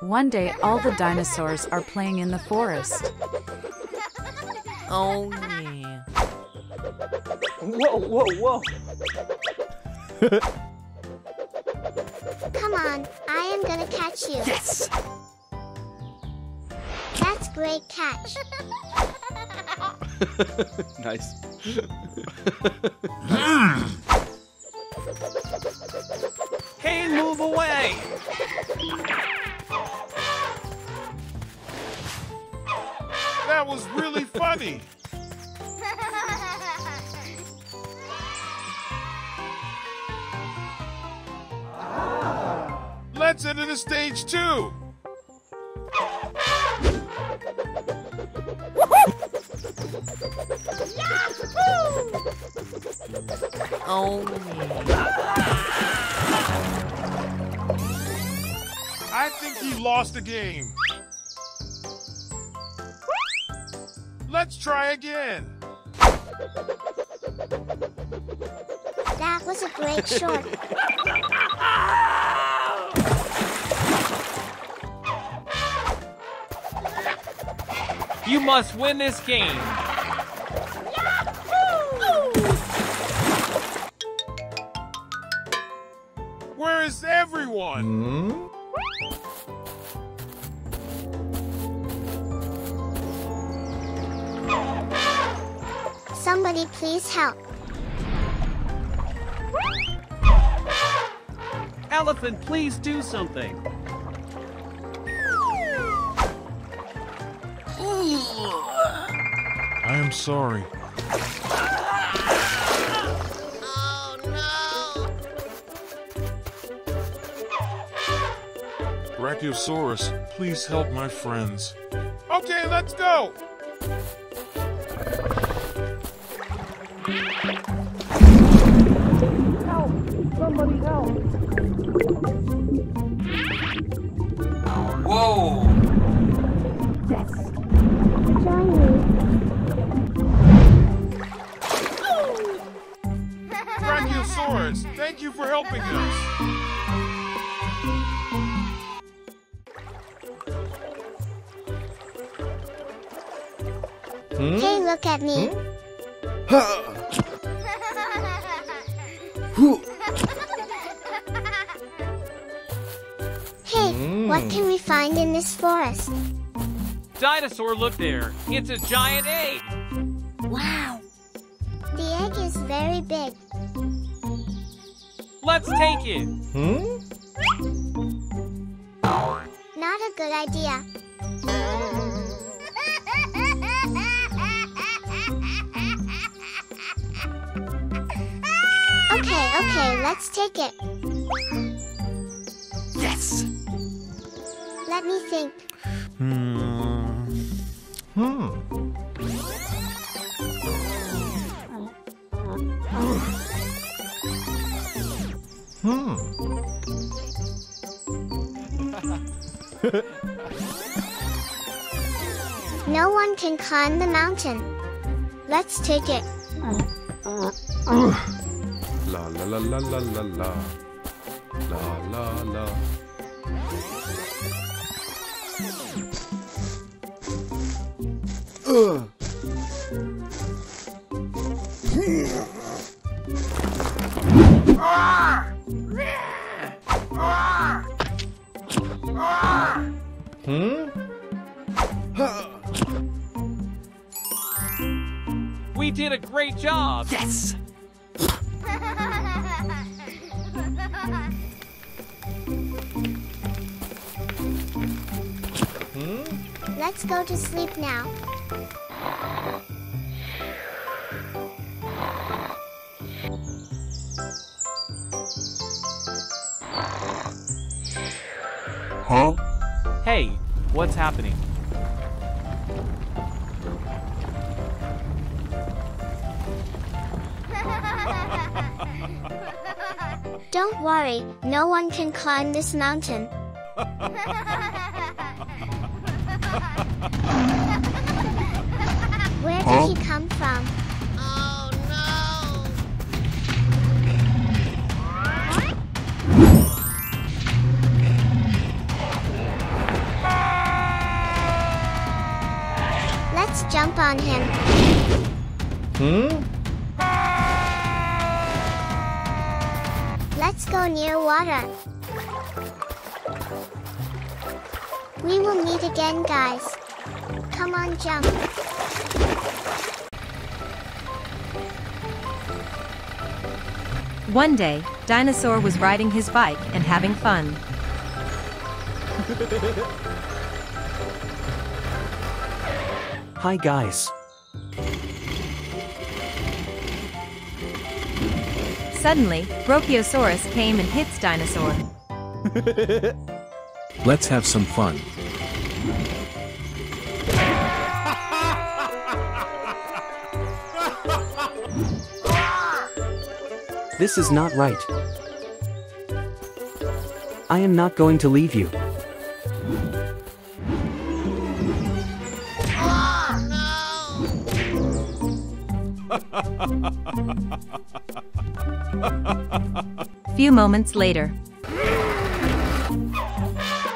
One day, all the dinosaurs are playing in the forest. Oh yeah. Whoa, whoa, whoa. Come on, I am gonna catch you. Yes! That's great catch. nice. Hmm. Hey, move away! That was really funny. Let's enter the stage two. I think lost the game. Let's try again. That was a great short. You must win this game. Elephant, please do something. I am sorry. Oh, Brachiosaurus, please help my friends. Okay, let's go. Whoa! Join me. Brachiosaurus, thank you for helping us. Hey, look at me. Hmm? Hey, find in this forest? Dinosaur, look there. It's a giant egg. Wow. The egg is very big. Let's take it. Hmm? Not a good idea. Okay, okay, let's take it. Me think. Hmm. Hmm. Hmm. No one can climb the mountain. Let's take it. La la la la la la la. La la la. Hmm? We did a great job. Yes! Hmm? Let's go to sleep now. Hey, what's happening? Don't worry, no one can climb this mountain. One day, Dinosaur was riding his bike and having fun. Hi guys. Suddenly, Brachiosaurus came and hits Dinosaur. Let's have some fun. This is not right. I am not going to leave you. Few moments later,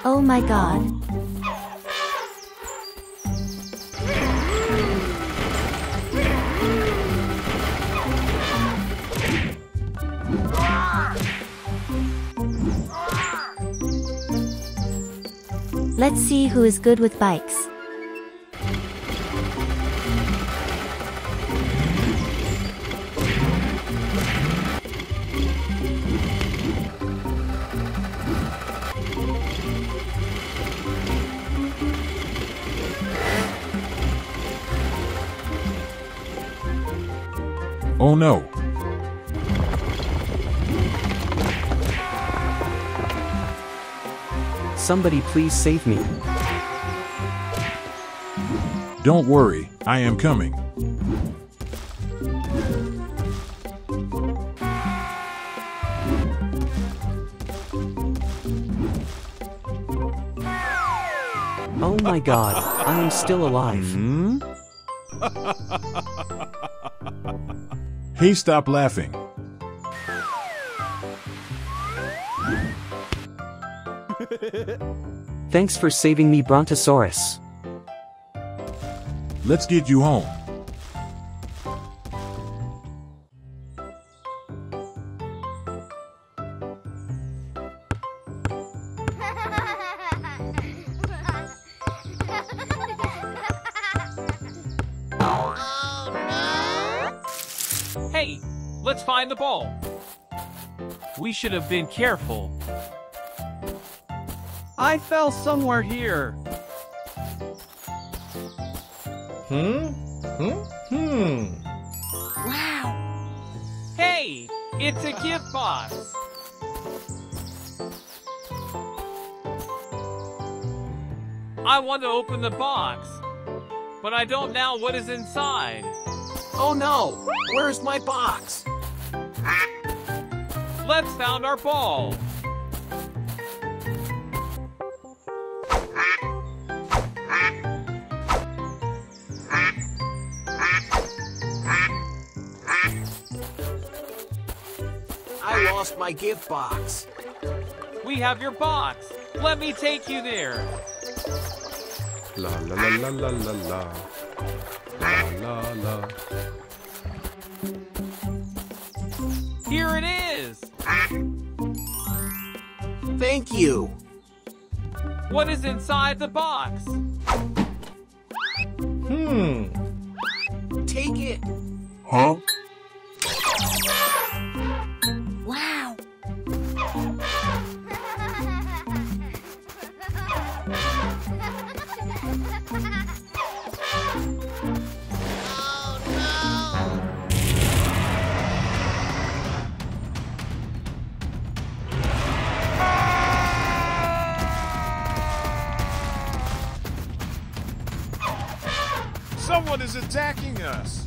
Oh my god. Who is good with bikes. Oh no. Somebody please save me. Don't worry, I am coming. Oh my god, I am still alive. Hmm? Hey, stop laughing. Thanks for saving me, Brontosaurus. Let's get you home. Hey, let's find the ball. We should have been careful. I fell somewhere here. Hmm? Hmm? Hmm. Wow. Hey, it's a gift box. I want to open the box, but I don't know what is inside. Oh no! Where's my box? Let's found our ball. My gift box. We have your box. Let me take you there. La la la la la la la. La la la. Here it is. Thank you. What is inside the box? Hmm. Take it. Huh? Attacking us.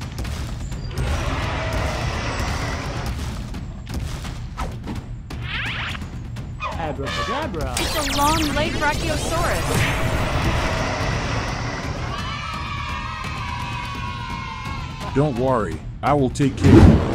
It's a long legged Brachiosaurus. Don't worry, I will take care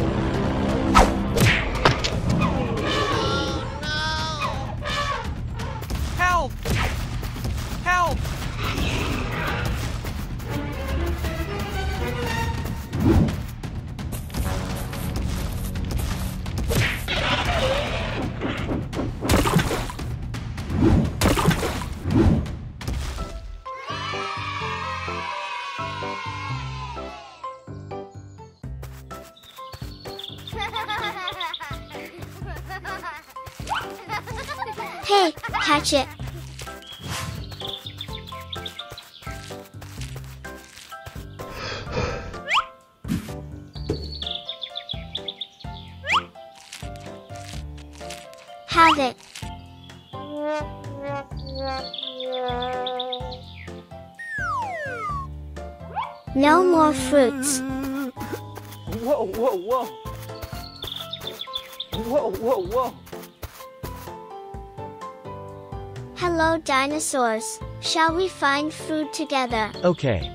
dinosaurs. Shall we find food together? Okay.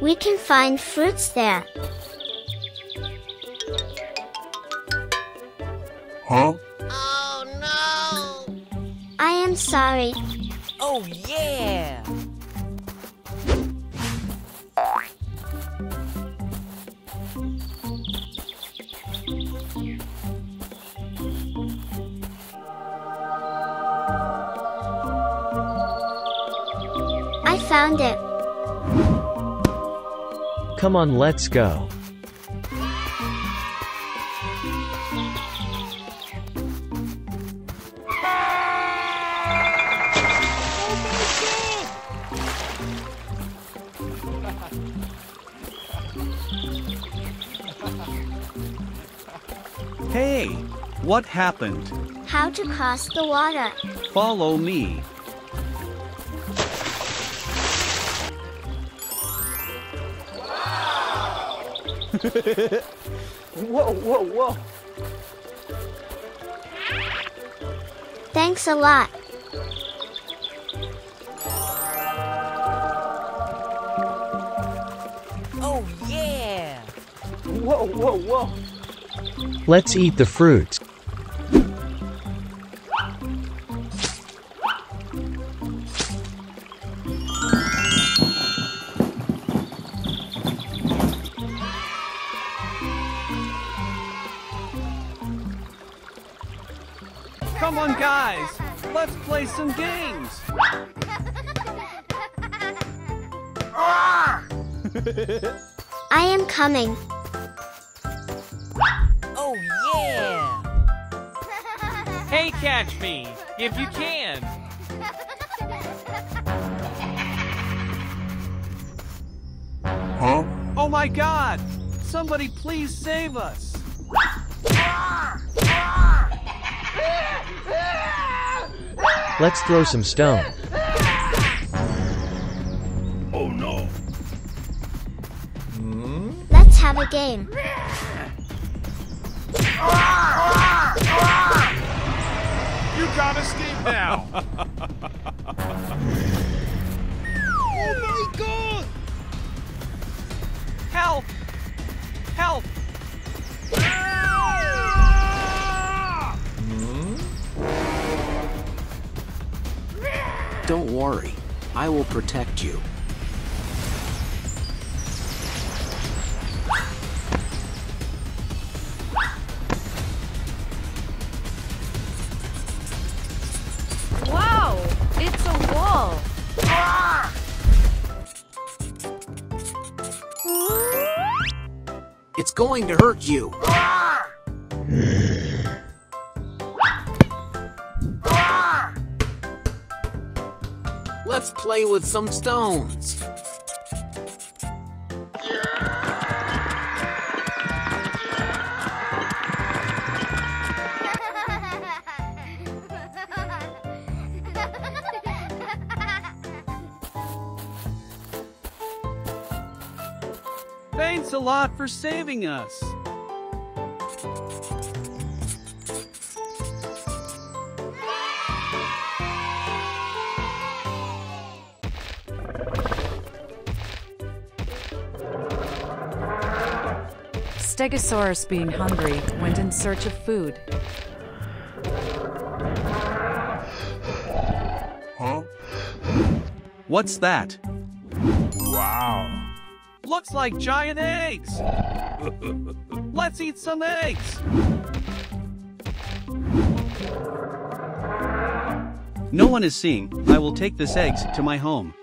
We can find fruits there. Huh? Oh no! I am sorry. Oh, yeah. Found it. Come on, let's go. Hey, what happened? How to cross the water. Follow me. Whoa, whoa, whoa. Thanks a lot. Oh, yeah. Whoa, whoa, whoa. Let's eat the fruit. Some games. I am coming. Oh, yeah. Hey, catch me, if you can. Huh? Oh my god! Somebody please save us! Let's throw some stone. Oh no. Let's have a game. You gotta escape now. Oh, Help! Help! Worry. I will protect you. Wow, it's a wall. It's going to hurt you. Let's play with some stones. Thanks a lot for saving us. Stegosaurus, being hungry, went in search of food. Huh? What's that? Wow. Looks like giant eggs! Let's eat some eggs! No one is seeing. I will take this eggs to my home.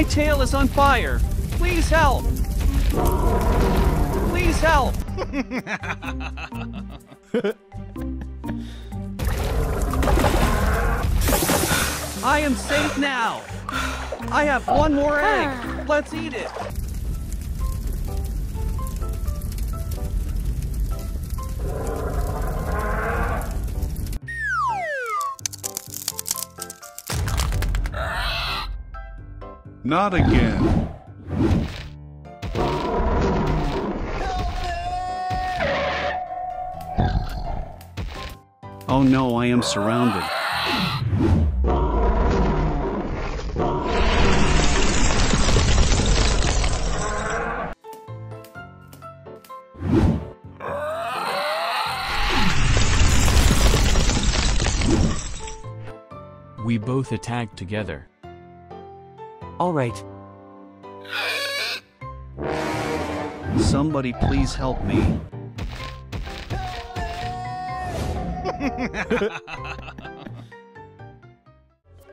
My tail is on fire. Please help. Please help. I am safe now. I have one more egg. Let's eat it. Not again. Oh no, I am surrounded. We both attacked together. Alright, Somebody please help me.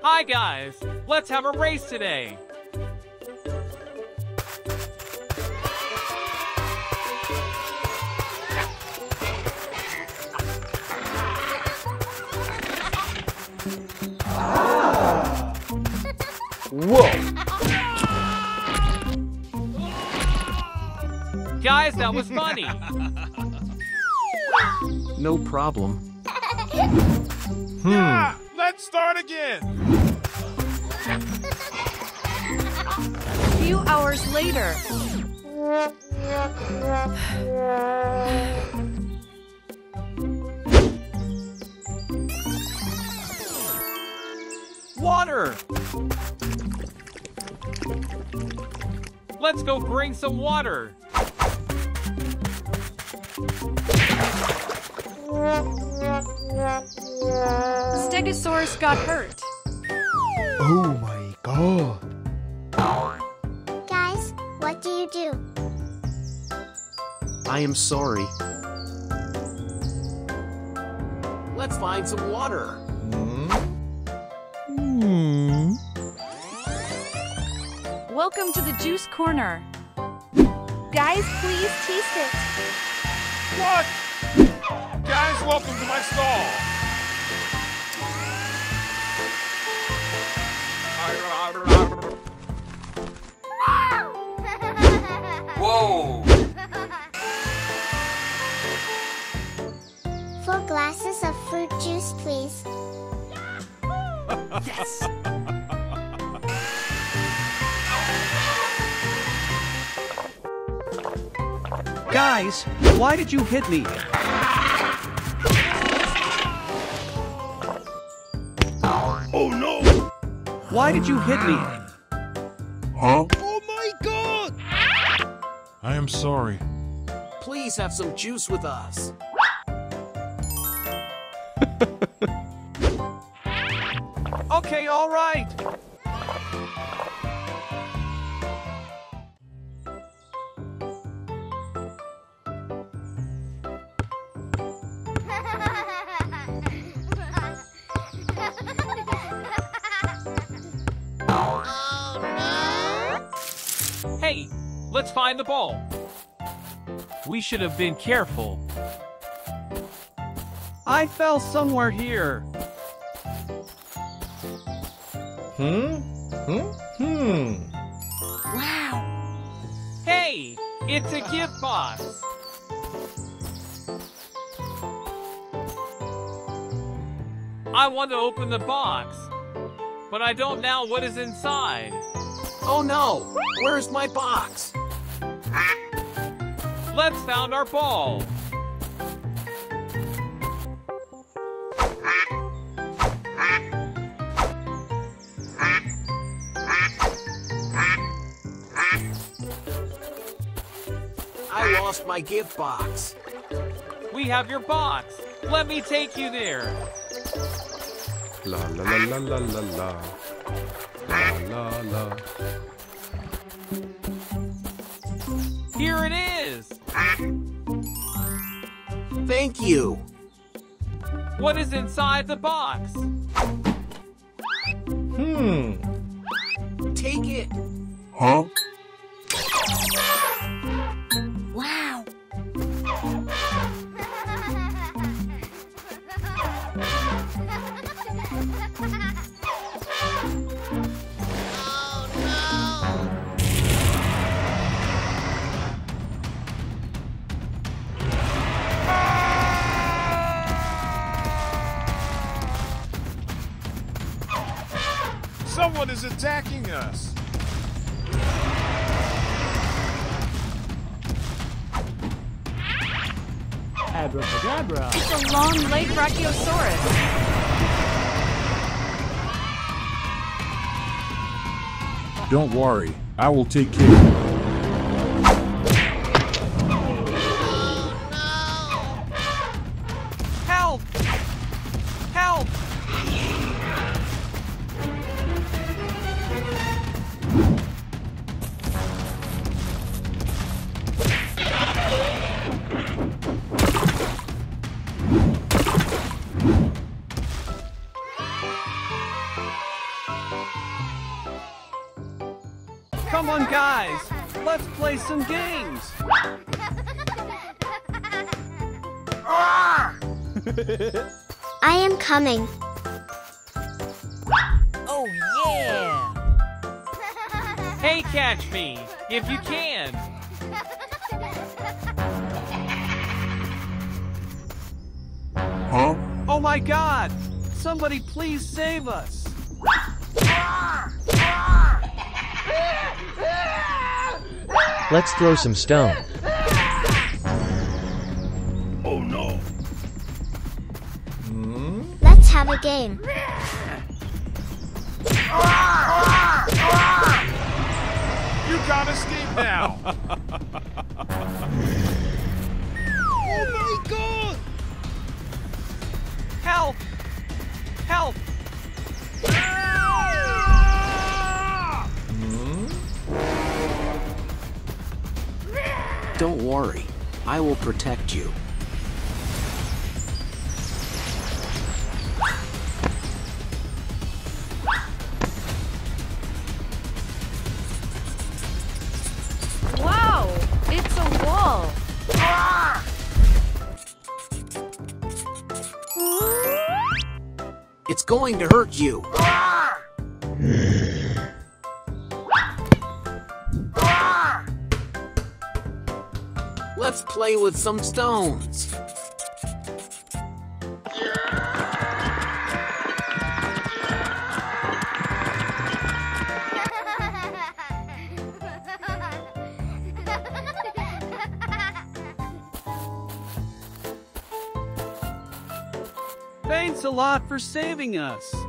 Hi guys, let's have a race today. Whoa! Guys, that was funny. no problem. Yeah, hmm. let's start again. A few hours later, Water! Let's go bring some water. Stegosaurus got hurt. Oh my god. Guys, what do you do? I am sorry. Let's find some water. Hmm? Welcome to the Juice Corner. Guys, please taste it. What? Guys, welcome to my stall. Whoa! Four glasses of fruit juice, please. Guys, why did you hit me? Oh no! Why did you hit me? Huh? Oh my god! I am sorry. Please have some juice with us. Okay, all let's find the ball. We should have been careful. I fell somewhere here. Hmm? Hmm? Hmm. Wow. Hey, it's a gift box. I want to open the box, but I don't know what is inside. Oh no! Where's my box? Let's sound our ball. I lost my gift box. We have your box. Let me take you there. La la la la la la la. La la la. Here it is. Thank you. What is inside the box? Hmm. Take it. Huh? Someone is attacking us. Abracadabra. It's a long leg Brachiosaurus. Don't worry, I will take care. Throw some stone. Oh no. Let's have a game. Ah, ah, ah. You gotta escape now. I will protect you. Wow, it's a wall. It's going to hurt you. Play with some stones. Thanks a lot for saving us.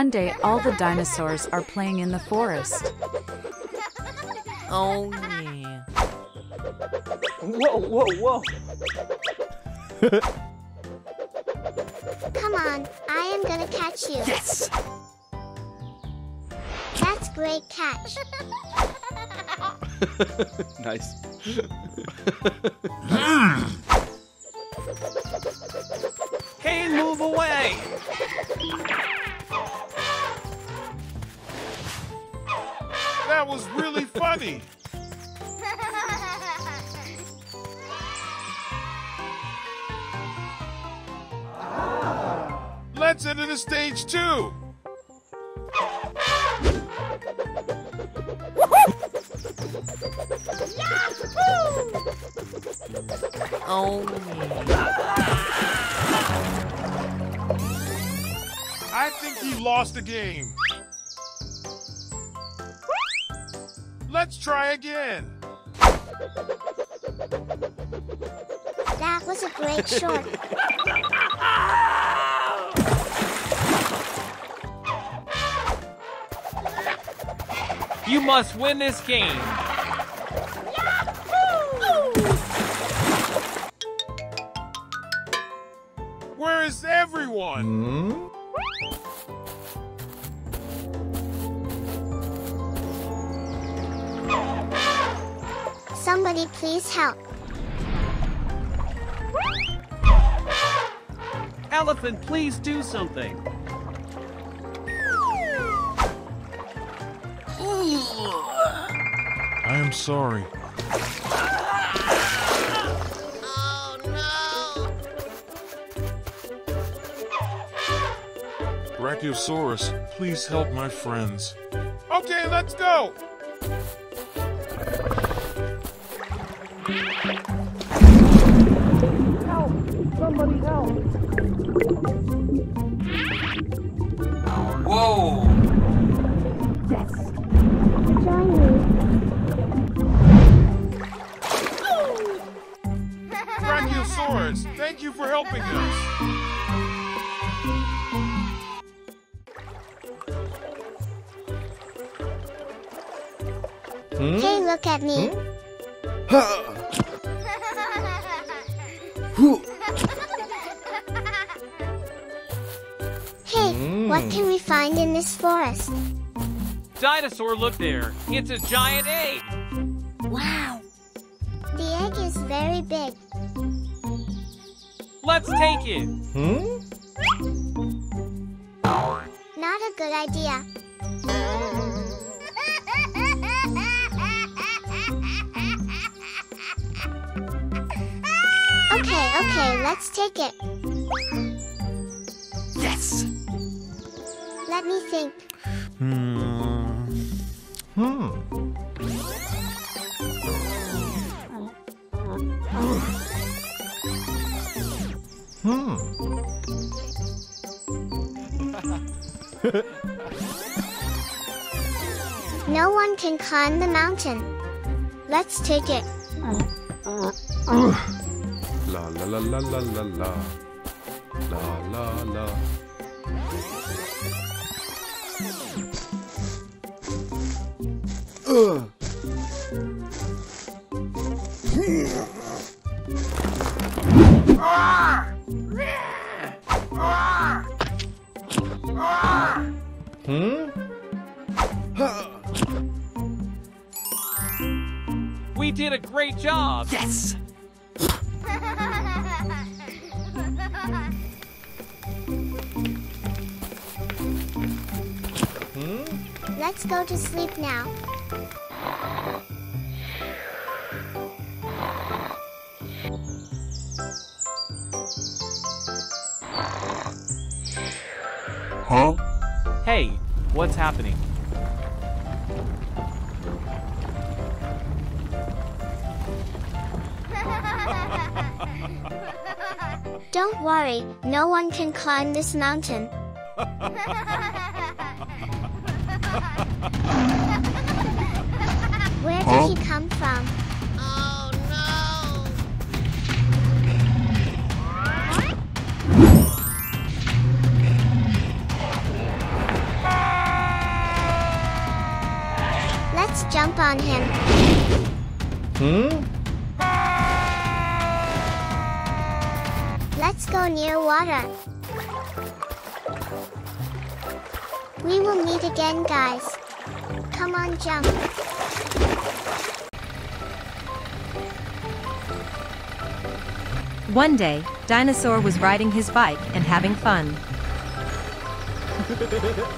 One day, all the dinosaurs are playing in the forest. Oh, yeah. Whoa, whoa, whoa. Come on, I am gonna catch you. Yes! That's great catch. nice. That was really funny. Let's enter the stage two. Oh, I think he lost the game. Let's try again. That was a great short. You must win this game. Somebody please help. Elephant, please do something. I am sorry. Oh, Brachiosaurus, please help my friends. Okay, let's go! Whoa! Join me. Brachiosaurus, thank you for helping us. Hmm? Hey, look at me. Hmm? hey, what can we find in this forest? Dinosaur, look there. It's a giant egg. Wow. The egg is very big. Let's take it. Hmm? Not a good idea. Okay, okay, let's take it. Let me think. No one can climb the mountain. Let's take it. La la la la la la la. La la la. We did a great job. Yes! hmm? Let's go to sleep now. Hey, what's happening? Don't worry, no one can climb this mountain. Where on him. Hmm? Let's go near water. We will meet again, guys. Come on, jump. One day, Dinosaur was riding his bike and having fun.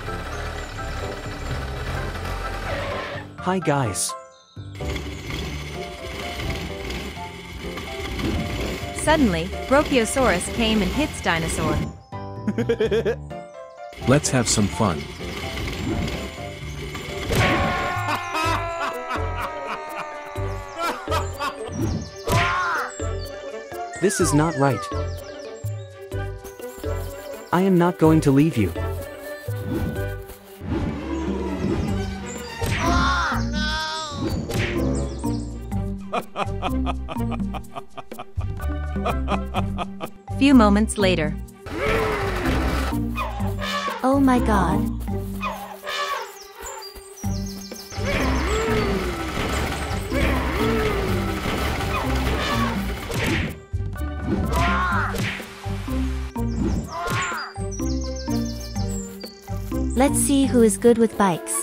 Hi guys. Suddenly, Brachiosaurus came and hits Dinosaur. Let's have some fun. This is not right. I am not going to leave you. Few moments later. Oh my god. Let's see who is good with bikes.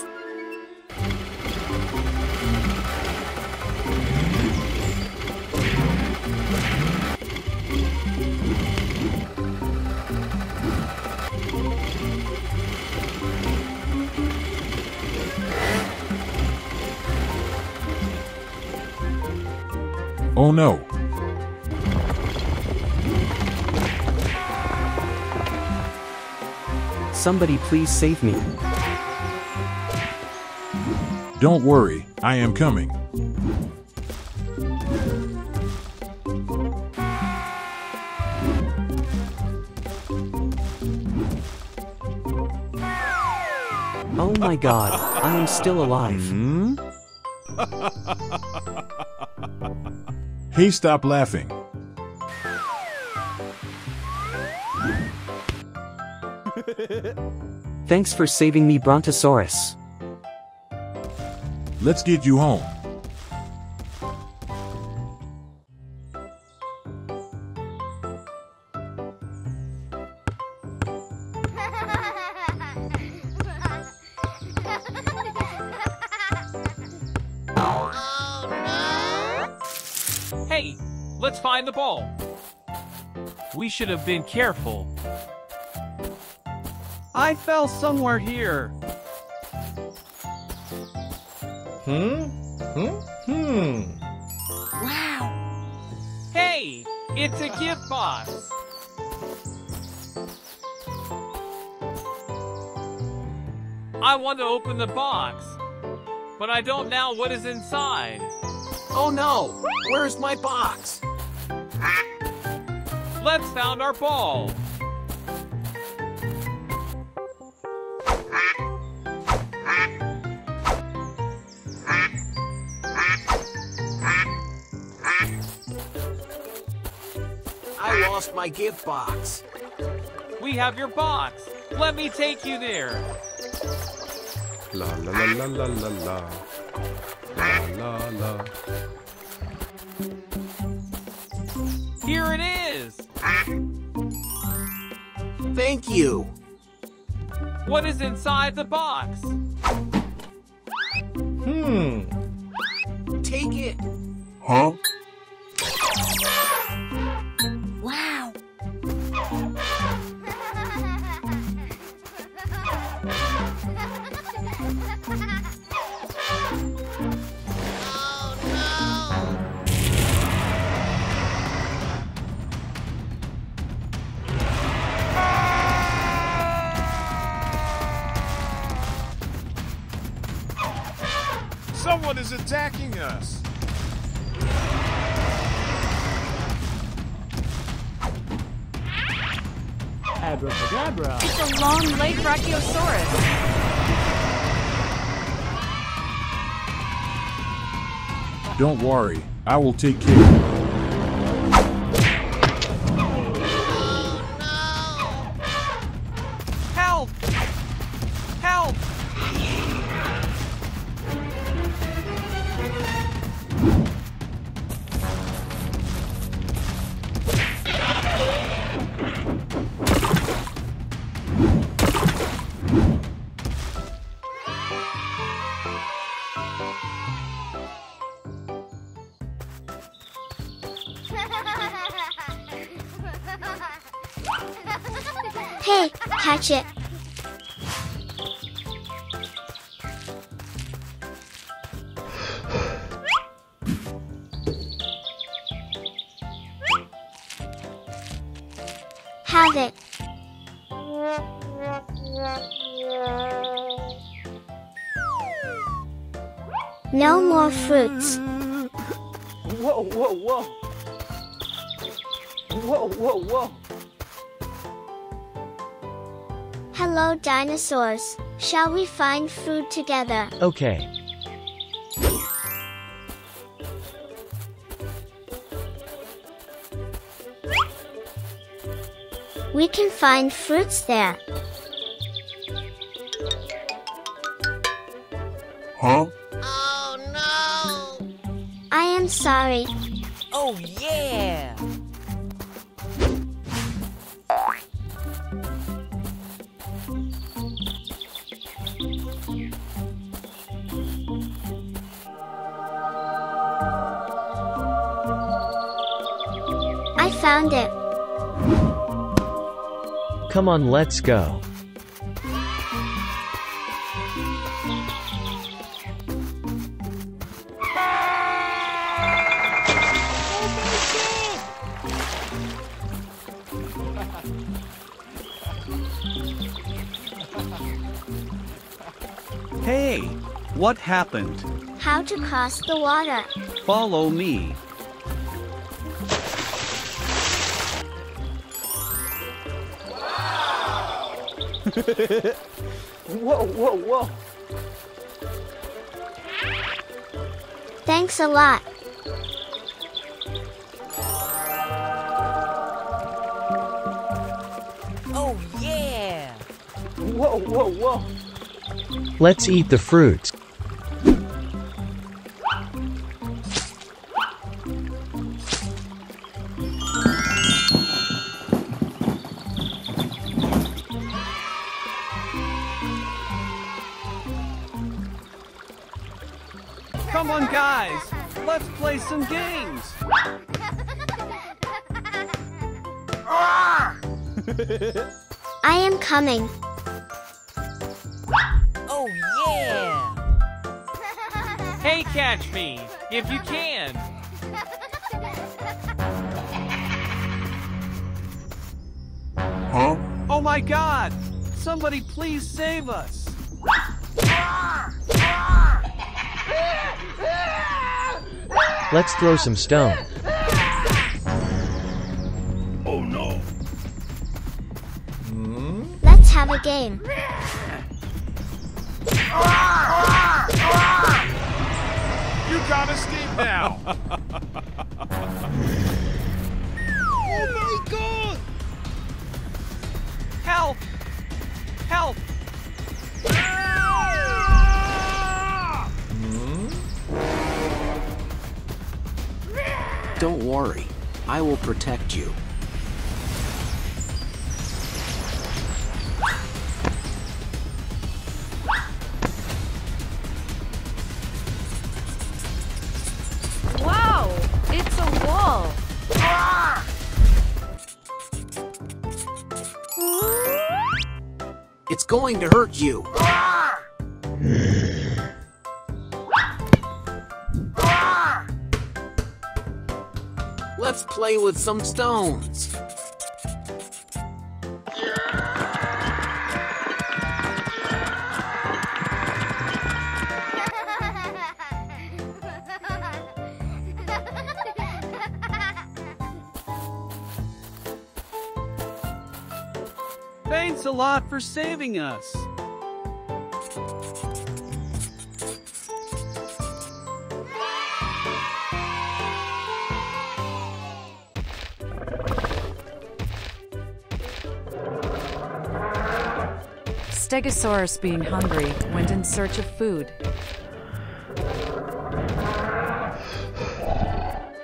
No. Somebody please save me. Don't worry, I am coming. Oh my god, I am still alive. Hmm? Hey, stop laughing. Thanks for saving me, Brontosaurus. Let's get you home. Should have been careful. I fell somewhere here. Hmm? Hmm? Hmm. Wow. Hey, it's a gift box. I want to open the box, but I don't know what is inside. Oh no! Where's my box? Let's found our ball. I lost my gift box. We have your box. Let me take you there. La la la la la la la. La la la. Here it is. Thank you. What is inside the box? Hmm. Take it. Huh? Is attacking us. It's a long legged Brachiosaurus. Don't worry, I will take care Catch it. dinosaurs. Shall we find food together? Okay. We can find fruits there. Huh? Oh no! I am sorry. Oh yeah! Come on, let's go. Hey, what happened? How to cross the water. Follow me. whoa, whoa, whoa. Thanks a lot. Oh yeah! Whoa, whoa, whoa. Let's eat the fruits. Some games. I am coming. Oh yeah! Hey, catch me, if you can. Huh? Oh my god! Somebody please save us! Let's throw some stone. It's going to hurt you. Let's play with some stones. Lot for saving us. Stegosaurus, being hungry, went in search of food.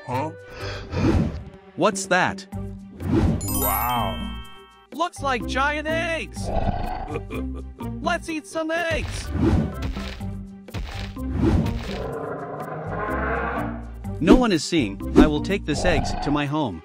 Huh? What's that? Looks like giant eggs! Let's eat some eggs! No one is seeing. I will take this eggs to my home.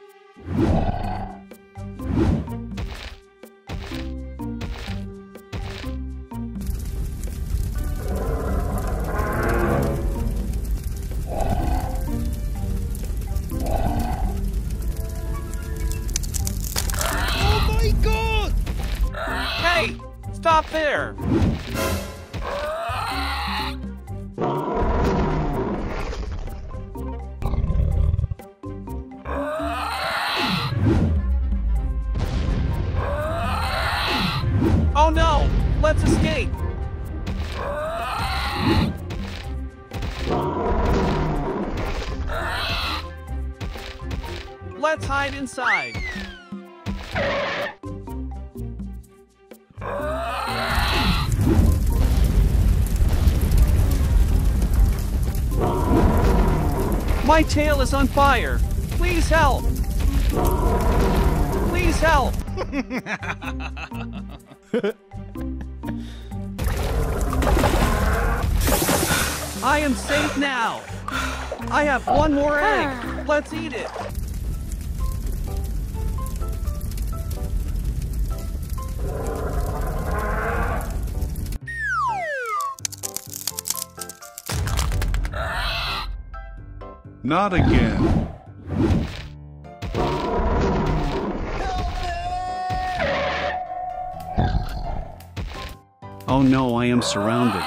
Let's hide inside. My tail is on fire. Please help. Please help. I am safe now. I have one more egg. Let's eat it. Not again. Oh no, I am surrounded.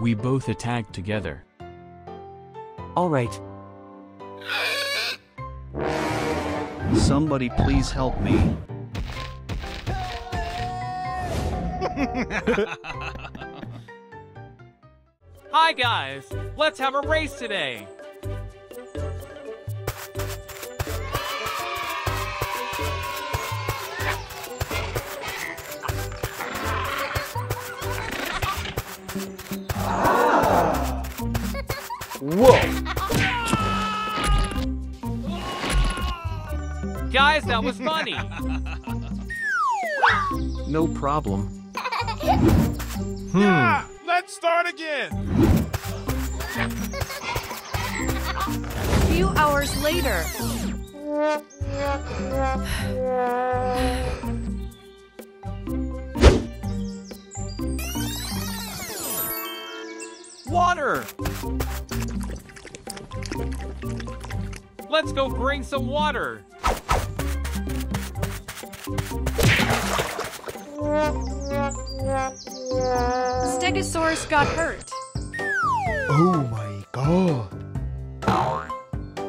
We both attacked together. Alright, Somebody please help me. Hi guys, let's have a race today. That was funny. No problem. Hmm. Yeah, let's start again. A few hours later. Water! Let's go bring some water. Stegosaurus got hurt. Oh my god.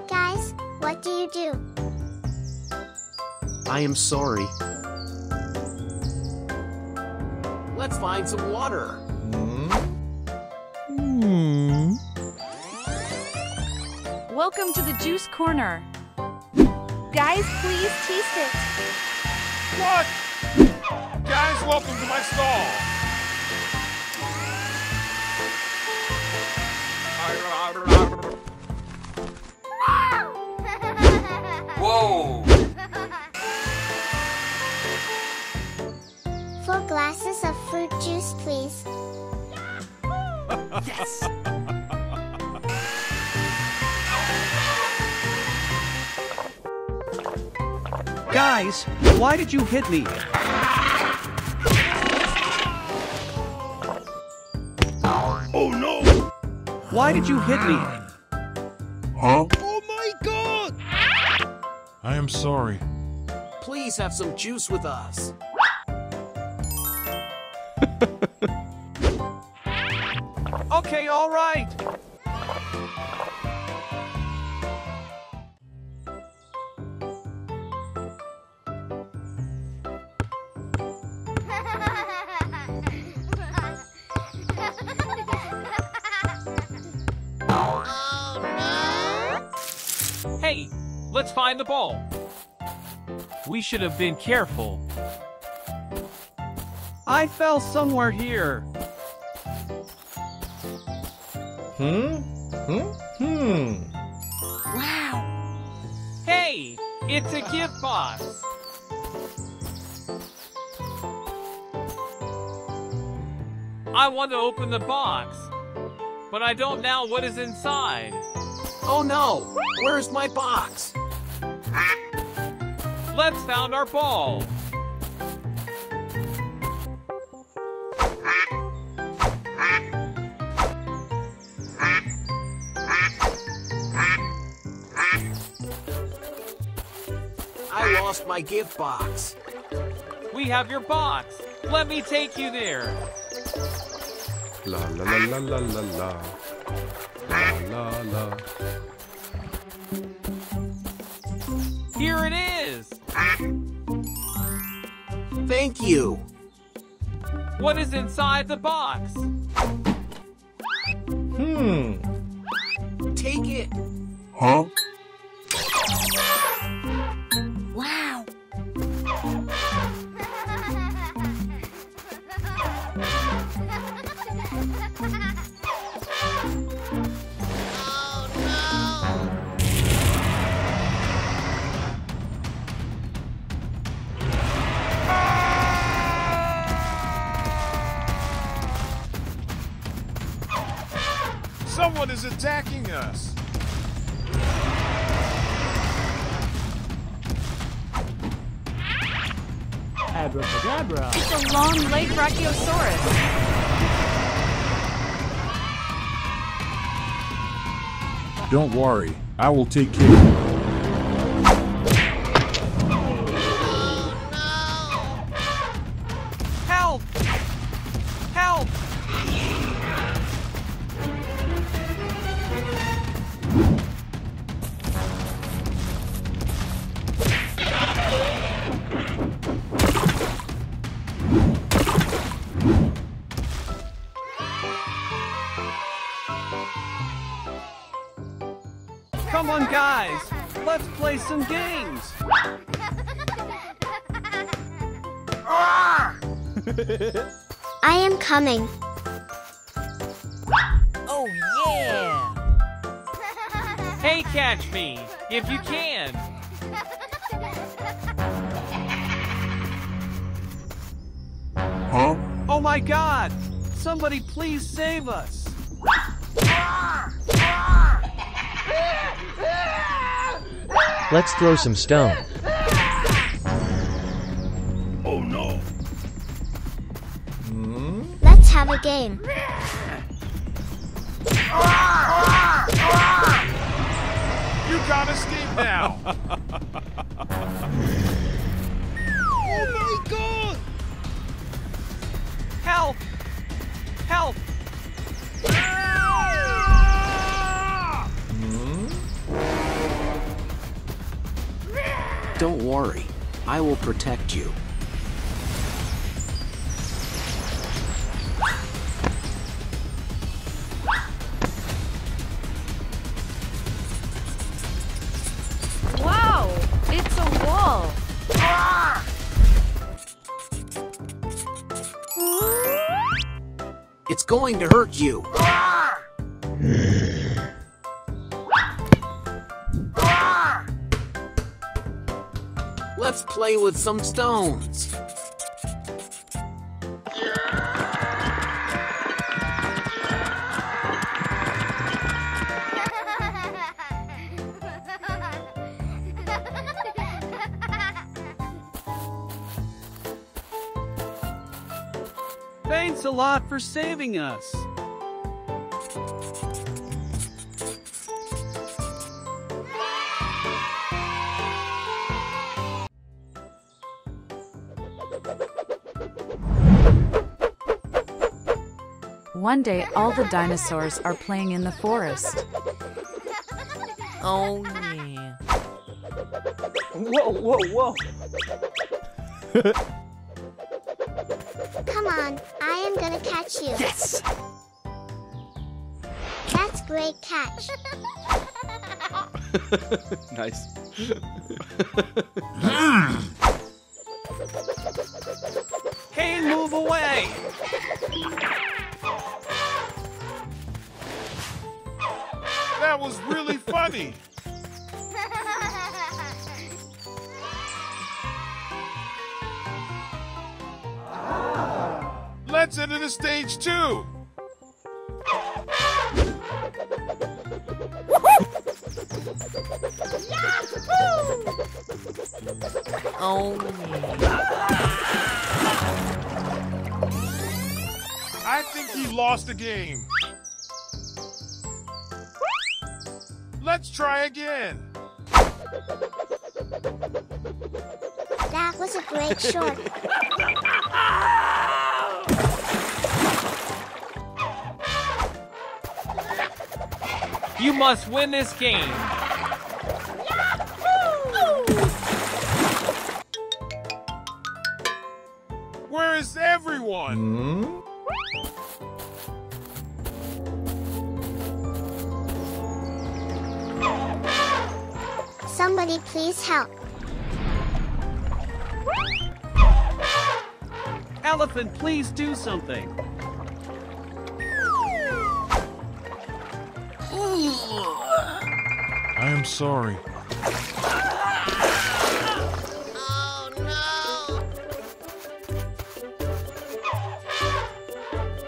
Guys, what do you do? I am sorry. Let's find some water. Hmm. Welcome to the juice corner. Guys, please taste it. What? Guys, welcome to my stall. Whoa! Four glasses of fruit juice, please. yes! Guys, why did you hit me? Why did you hit me? Huh? Oh my god! I am sorry. Please have some juice with us. Okay, all let's find the ball. We should have been careful. I fell somewhere here. Hmm? Hmm? Hmm. Wow. Hey, it's a gift box. I want to open the box, but I don't know what is inside. Oh no! Where's my box? Let's found our ball. I lost my gift box. We have your box. Let me take you there. La la la la la la la. La la la. Here it is. Thank you. What is inside the box? Hmm. Take it. Huh? Someone is attacking us. Abracadabra. It's a long leg Brachiosaurus. Don't worry, I will take care I am coming. Oh yeah! Hey, catch me, if you can. Huh? Oh my god! Somebody please save us! Let's throw some stone. It's going to hurt you. Let's play with some stones. Lot for saving us! One day, all the dinosaurs are playing in the forest. Oh yeah! Whoa, whoa, whoa! catch you. Yes! That's great catch. nice. Hmm. Game. Let's try again. That was a great shot. You must win this game. Where is everyone? Hmm? Please help. Elephant, please do something. I am sorry. Oh,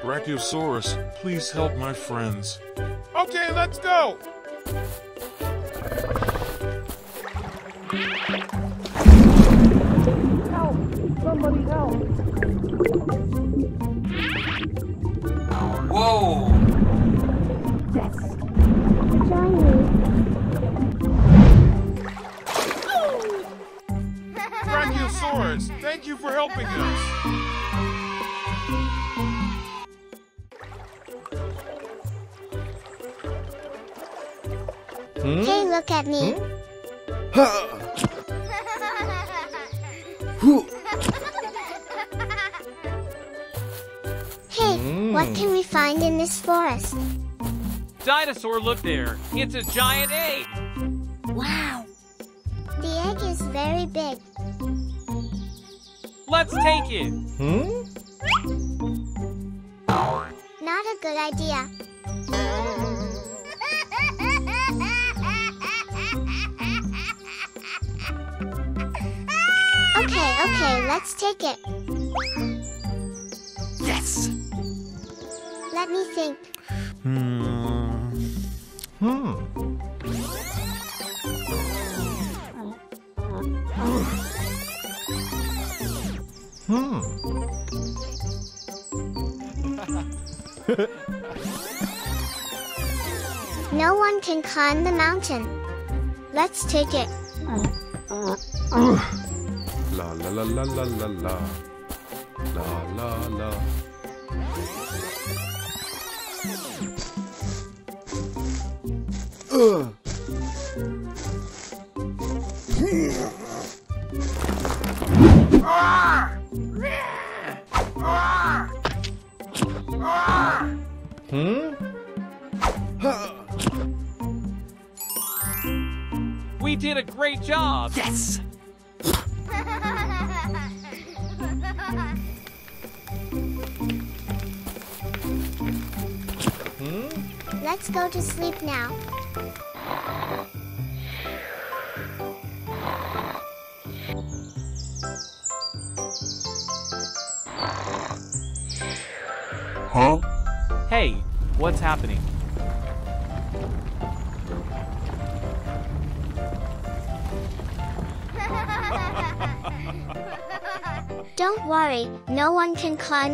Brachiosaurus, please help my friends. Okay, let's go. Help! Somebody help! Whoa! Brachiosaurus, thank you for helping us. Dinosaur, look there. It's a giant egg. Wow. The egg is very big. Let's take it. Hmm? Not a good idea. Okay, okay, let's take it. Yes! Let me think. Hmm. Hmm. Hmm. No one can climb the mountain. Let's take it. La la la la la la la. La la la. Ugh.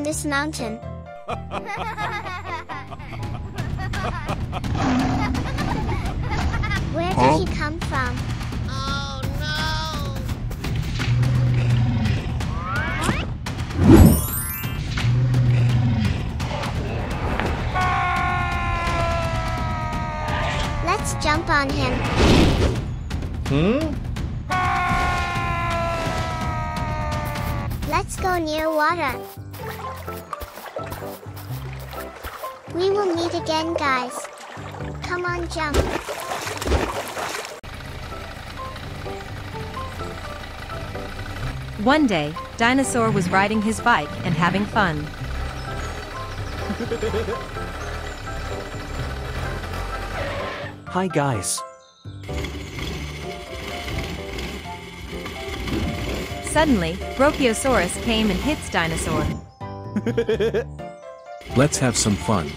This mountain. Where Huh? did he come from? Let's jump on him. Hmm? Let's go near water. We will meet again, guys. Come on, jump. One day, Dinosaur was riding his bike and having fun. Hi guys. Suddenly, Brachiosaurus came and hits Dinosaur. Let's have some fun.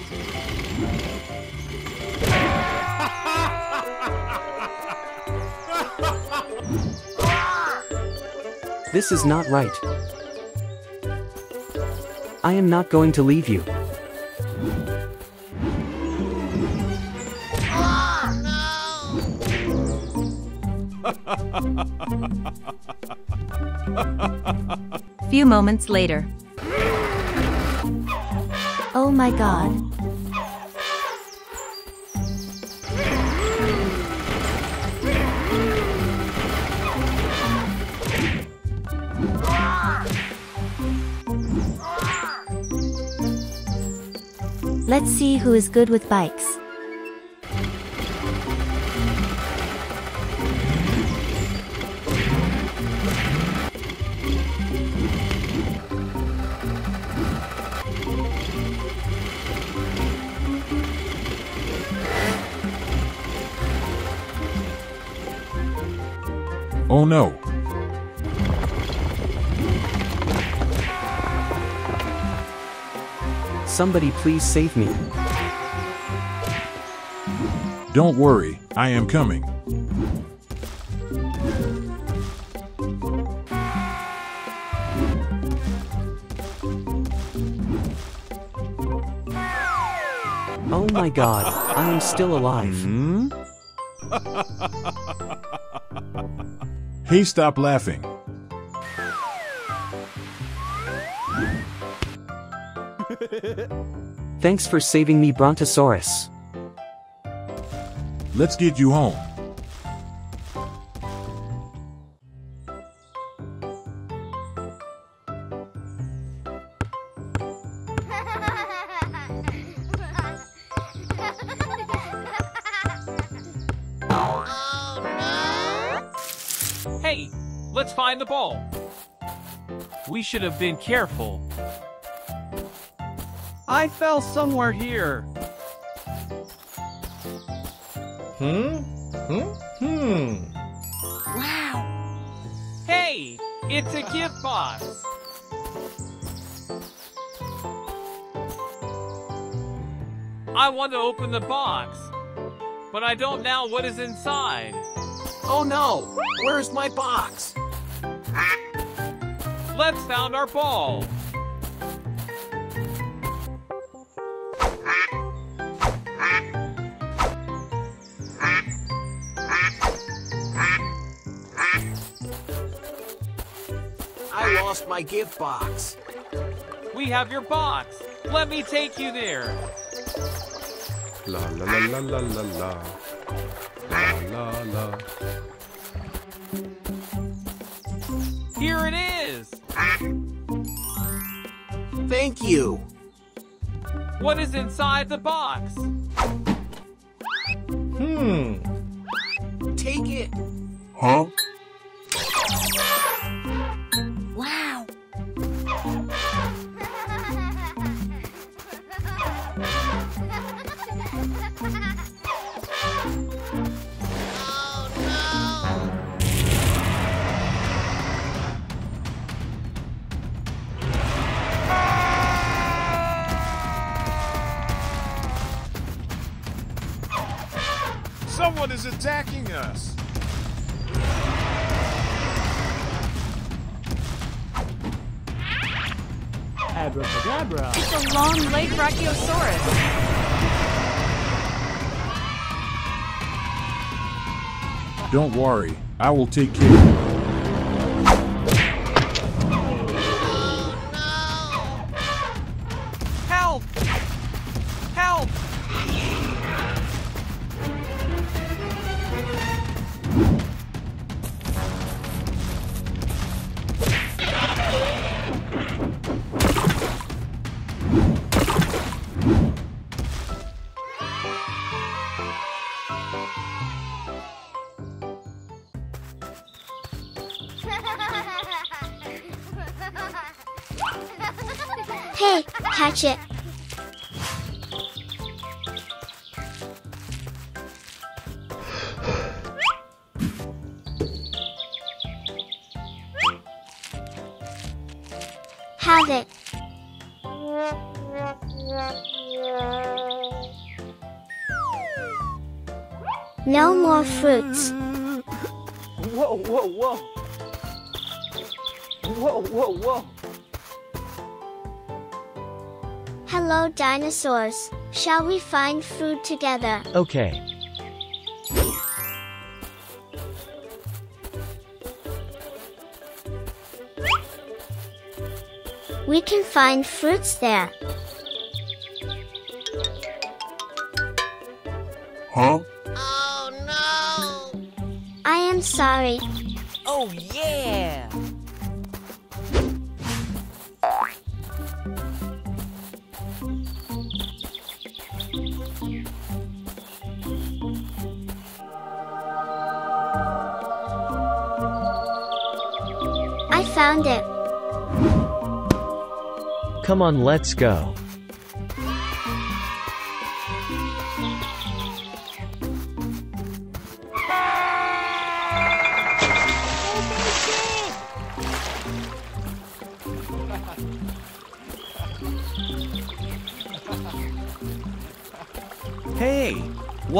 This is not right. I am not going to leave you. Few moments later. Oh my god. Let's see who is good with bikes. Somebody please save me. Don't worry, I am coming. Oh my god, I am still alive. Hmm? Hey, stop laughing. Thanks for saving me, Brontosaurus. Let's get you home. Hey, let's find the ball. We should have been careful. I fell somewhere here. Hmm? Hmm? Hmm. Wow. Hey, it's a gift box. I want to open the box, but I don't know what is inside. Oh no! Where's my box? Let's found our ball. My gift box. We have your box. Let me take you there. La la la la la la la. La la la. Here it is. Thank you. What is inside the box? Hmm. Take it. Huh? Attacking us. Abracadabra. It's a long legged Brachiosaurus. Don't worry, I will take care whoa, whoa. Whoa, whoa, whoa. Hello, dinosaurs. Shall we find food together? Okay. We can find fruits there. Huh? Oh no! I am sorry. Oh yeah! I found it. Come on, let's go.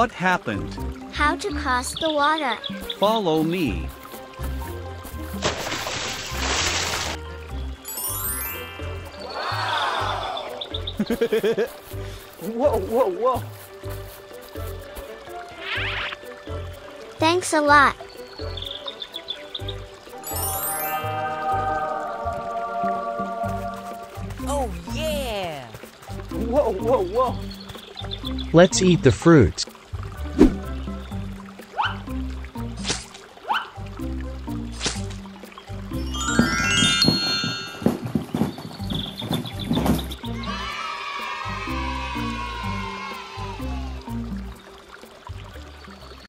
What happened? How to cross the water. Follow me. whoa, whoa, whoa. Thanks a lot. Oh yeah! Whoa, whoa, whoa. Let's eat the fruits.